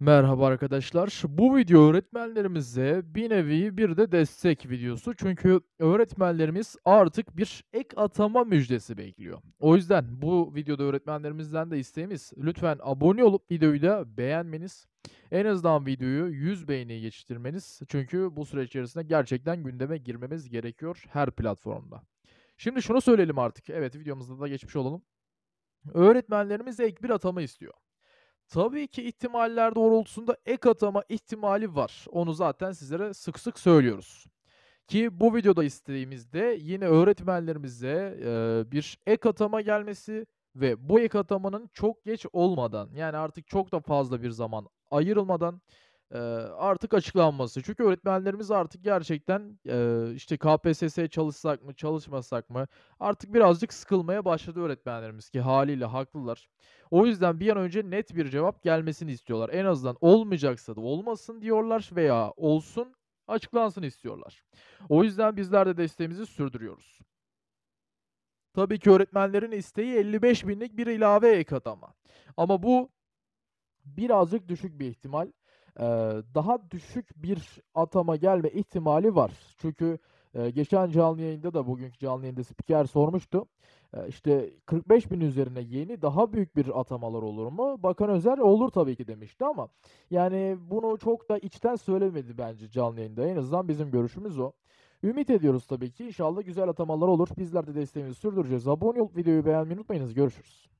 Merhaba arkadaşlar. Bu video öğretmenlerimize bir nevi bir de destek videosu. Çünkü öğretmenlerimiz artık bir ek atama müjdesi bekliyor. O yüzden bu videoda öğretmenlerimizden de isteğimiz lütfen abone olup videoyu da beğenmeniz. En azından videoyu 100 beğeniye geçirmeniz. Çünkü bu süreç içerisinde gerçekten gündeme girmemiz gerekiyor her platformda. Şimdi şunu söyleyelim artık. Evet videomuzda da geçmiş olalım. Öğretmenlerimiz ek bir atama istiyor. Tabii ki ihtimaller doğrultusunda ek atama ihtimali var. Onu zaten sizlere sık sık söylüyoruz. Ki bu videoda istediğimizde yine öğretmenlerimize, eee, bir ek atama gelmesi ve bu ek atamanın çok geç olmadan, yani artık çok da fazla bir zaman ayrılmadan, artık açıklanması. Çünkü öğretmenlerimiz artık gerçekten, işte, KPSS'ye çalışsak mı, çalışmasak mı artık birazcık sıkılmaya başladı öğretmenlerimiz ki hâliyle haklılar. O yüzden bir an önce net bir cevap gelmesini istiyorlar. En azından olmayacaksa da olmasın diyorlar veya olsun, açıklansın istiyorlar. O yüzden bizler de desteğimizi sürdürüyoruz. Tabii ki öğretmenlerin isteği 55.000'lik bir ilave ek atama. Ama bu birazcık düşük bir ihtimal. Eee, daha düşük bir atama gelme ihtimali var. Çünkü, eee, geçen canlı yayında da bugünkü canlı yayında spiker sormuştu. Eee, işte 45.000 üzerine yeni daha büyük bir atamalar olur mu? Bakan Özer olur tabii ki demişti ama yani bunu çok da içten söylemedi bence canlı yayında. En azından bizim görüşümüz o. Ümit ediyoruz tabii ki. İnşallah güzel atamalar olur. Bizler de desteğimizi sürdüreceğiz. Abone olup videoyu beğenmeyi unutmayınız. Görüşürüz.